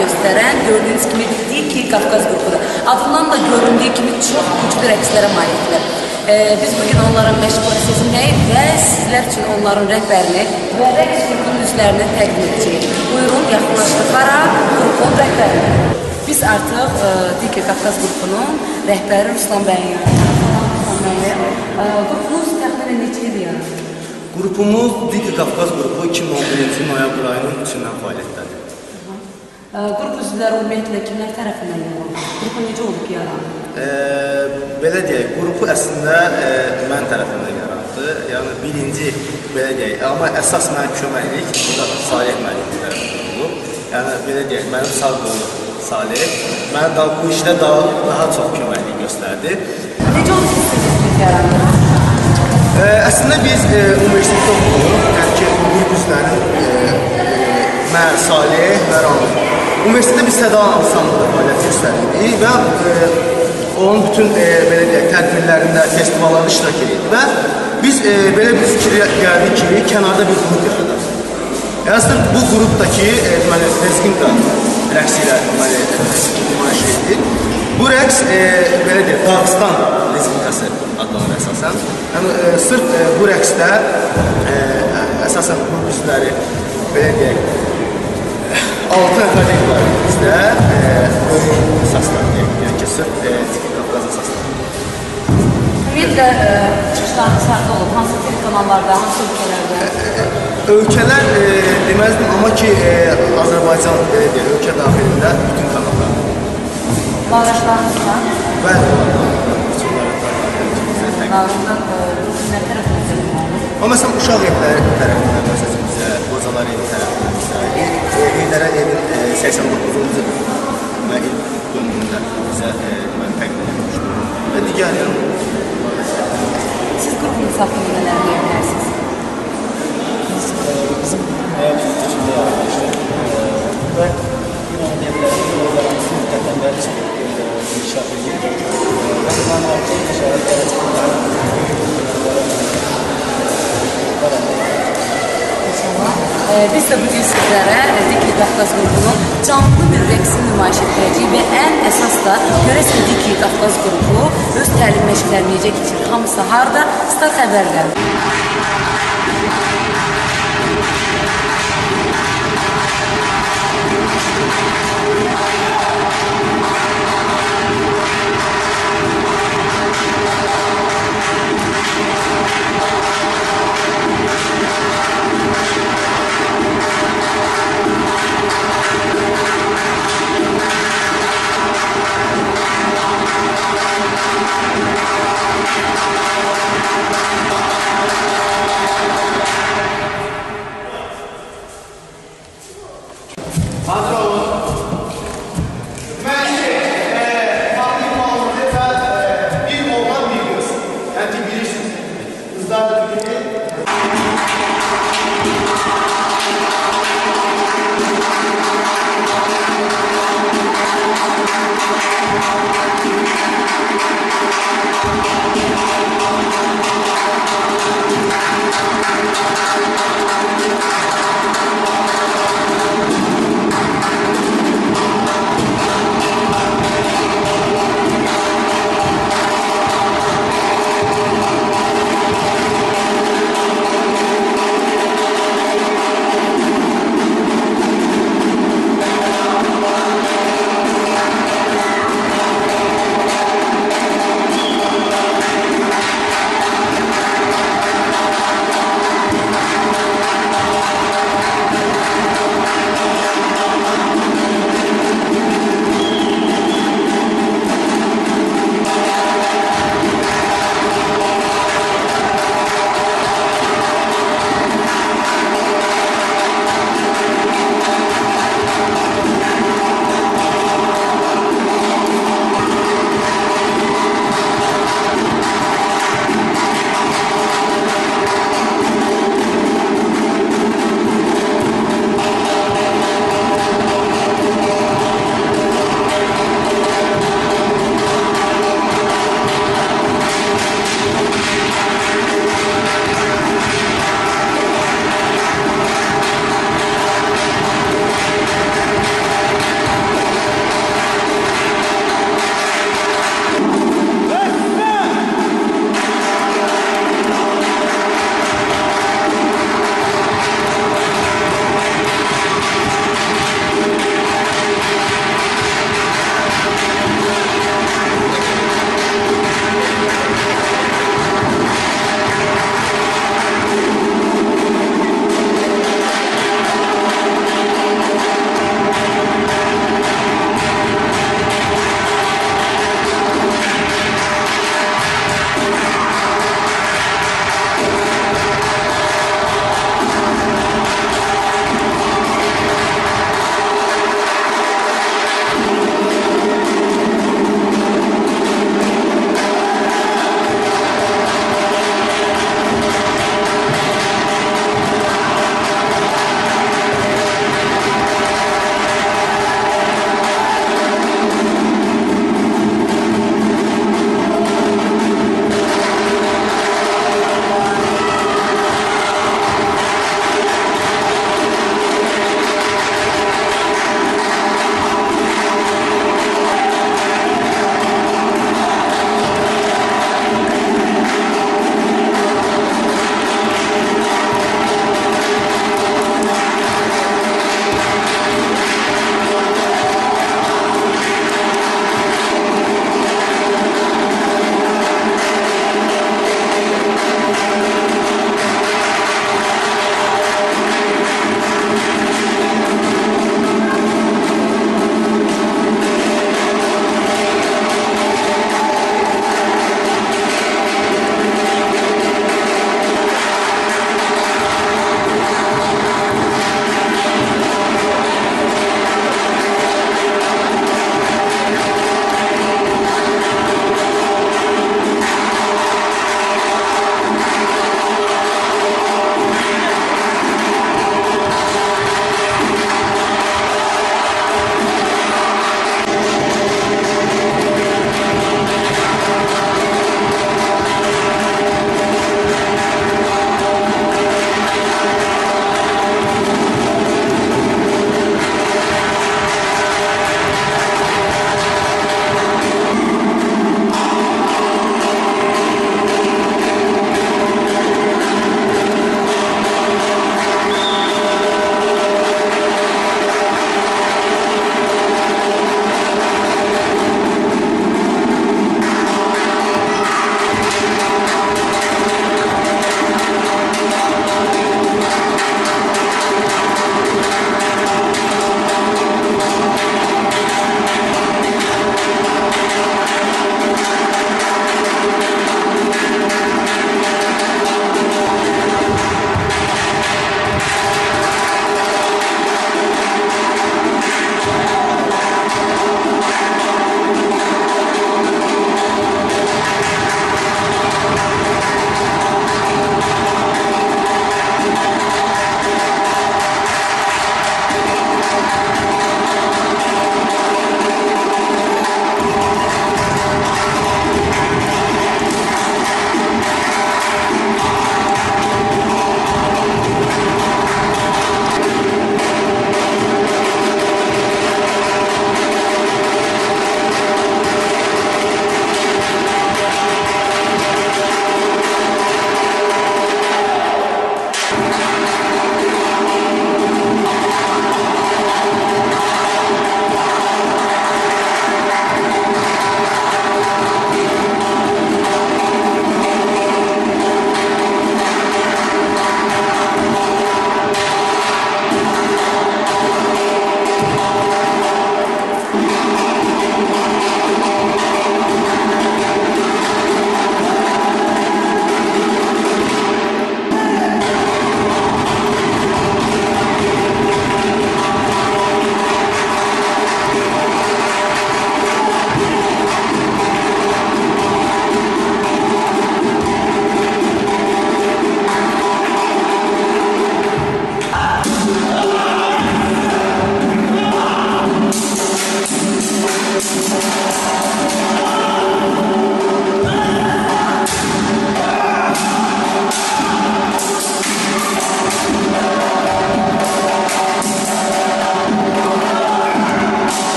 göstərən gördüyünüz kimi Diki Qafqaz qrupudur. Adından da göründüyü kimi çox güclü rəqslərə malikdir. E, biz bugün onların məşq prosesindəyik və sizlər üçün onların rəhbərini və rəqs qrupunun üzvlərini təqdim edəcəyik. Buyurun, yaxınlaşdıqlaraq qrupun rəhbərini. Biz artıq e, Diki Qafqaz qrupunun rəhbəri Ruslan bəyin bəyi, e, qrupunuz təxminən neçə ildir yaranır? Qrupumuz Diki Qafqaz qrupu 2011-ci noyabr ayının 3-dən fəaliyyətdədir. Üzvləri ümumiyyətlə kimlər tərəfindən yaranır? Qrupu necə olub ki, yaranır? E, belə deyək, qrupu əslində e, mən tərəfimdən yarandı. Yəni birinci belə deyək, amma əsas mənim köməklik burada Salih müəllim tərəfindən olub. Yəni belə deyək, mənim sağ qolum Salih mənə daha bu işdə daha daha çox köməklik göstərdi. Necə olub ki, siz qrup yaranır? E, əslində biz e, universitetdə oxuduq. Yəni ki, qrup üzvlərinin e, e, mən, Salih və Ramil. Universitetdə biz Səda ansamblı fəaliyyət göstərirdik və e, onun bütün e, belə deyək, tədbirlərində, festivallarda iştirak edirdik və biz e, belə bir fikir gəldi ki, kənarda bir qrup yaradaq. Yəni, Əslində bu qrupdakı e, deməli Rezginka rəqsi ilə deməli nümayiş etdik. Bu rəqs e, belə deyək, Dağıstan Rezginkası adlanır əsasən. Yəni e, sırf e, bu rəqsdə e, əsasən qrup üzvləri belə deyək 6 nəfərlik var bizdə e, deyək. Yəni ki, sırf e, Tiki Qafqaz əsaslar. Ümumiyyətlə çıxışlarınız harda olub? Hansı telekanallarda, hansı ölkələrdə? Ölkələr e, deməzdim, amma ki, e, Azərbaycan ölkə daxilində bütün kanallar. Bağdaşlarınız var? Bəli, Bağdaşlar nə yaranır? Amma məsələn, uşaq evləri tərəfindən məsələn bizə, qocalar evi tərəfindən bizə, e, Heydərə evin e, 89-cu və il dönümündə bizə e, mən təqdim etmişdim. Və digər yəni, Siz qrupunuz haqqında nələr deyə bilərsiniz? bizim canlı bir rəqsin nümayiş edəcək və ən əsas da görəsiniz ki, Qafqaz qrupu öz təlim məşqlərini necə keçirir. Hamısı harda? Star xəbərlə.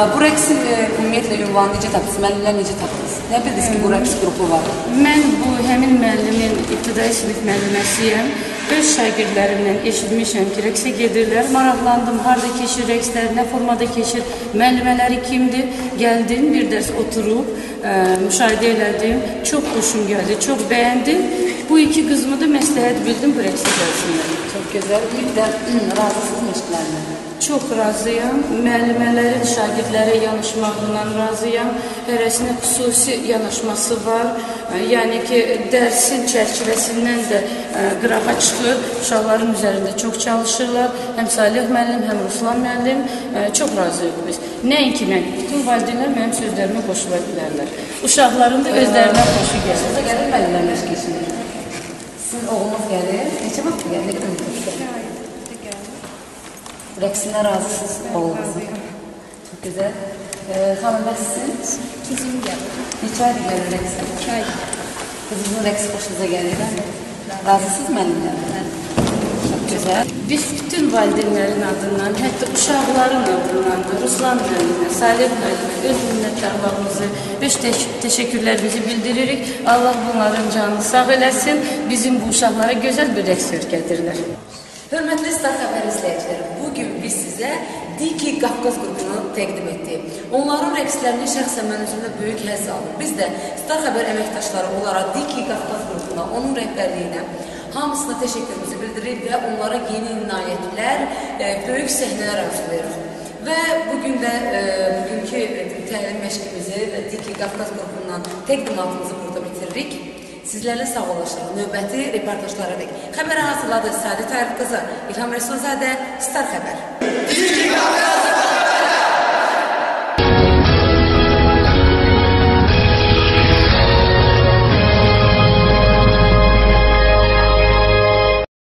Bu rəqsin e, ümumiyyətlə ünvanı necə tapdınız? Müəllimlər necə tapdınız? Nə bildiniz ki, bu rəqs qrupu var? Mən bu həmin müəllimin ibtidai sinif müəlliməsiyəm. Öz şagirdlərimlə eşitmişəm ki, rəqsə gedirlər. Maraqlandım, harda keçir rəqslər, nə formada keçir, müəllimələri kimdir? Gəldim, bir dərs oturub ə, müşahidə elədim. Çox xoşum gəldi, çox bəyəndim. Bu iki qızımı da məsləhət bildim bu rəqsə gəlsinlər. Çox gözəl. Bir də razısınız məşqlərlə. Çox razıyam. Müəllimələrin şagirdlərə yanaşmağından razıyam. Hərəsinin xüsusi yanaşması var. E, Yəni ki, dərsin çərçivəsindən də ə, qırağa çıxır. Uşaqların üzərində çox çalışırlar. Həm Salih müəllim, həm Ruslan müəllim. Ə, Çox razıyıq biz. Nəinki mən, bütün valideynlər mənim sözlərimə qoşula bilərlər. Uşaqların da özlərinə xoşu gəlir. Gəlir müəllimlər məşq keçirir. Sizin oğlunuz gəlir. Neçə vaxt gəlir? Nə qədər müddətdir? Rəqsindən razısınız oğlunuzun. Çox gözəl. E, xanım, bəs sizin? Kızım gəlir. Neçə aydır gəlir rəqsə? İki ay. Qızınızın rəqsi xoşunuza gəlir, mi? Razısınız müəllimlərlə? Çox gözəl. Biz bütün valideynlərin adından, hətta uşaqların adından da Ruslan müəllimə, Salih müəllimə öz minnətdarlığımızı, öz təş təşəkkürlərimizi bildiririk. Allah bunların canını sağ eləsin. Bizim bu uşaqlara gözəl bir rəqs öyrədirlər. Hörmətli Star Xəbər izləyiciləri, bu gün biz sizə Diki Qafqaz qrupunu təqdim etdik. Onların rəqslərini şəxsən mən özümdə böyük həzz aldım. Biz də Star Xəbər əməkdaşları olaraq Diki Qafqaz qrupuna, onun rəhbərliyinə hamısına təşəkkürümüzü bildiririk və onlara yeni inayətlər, e, böyük səhnələr arzulayırıq. Və bugün də e, bugünkü e, təlim məşqimizi və Diki Qafqaz qrupundan təqdimatımızı burada bitiririk. Sizlərlə sağollaşırıq. Növbəti reportajlara dək. Xəbəri hazırladı Sadi Tarix qızı, İlham Rəsulzadə, Star Xəbər. Diki Qafqaz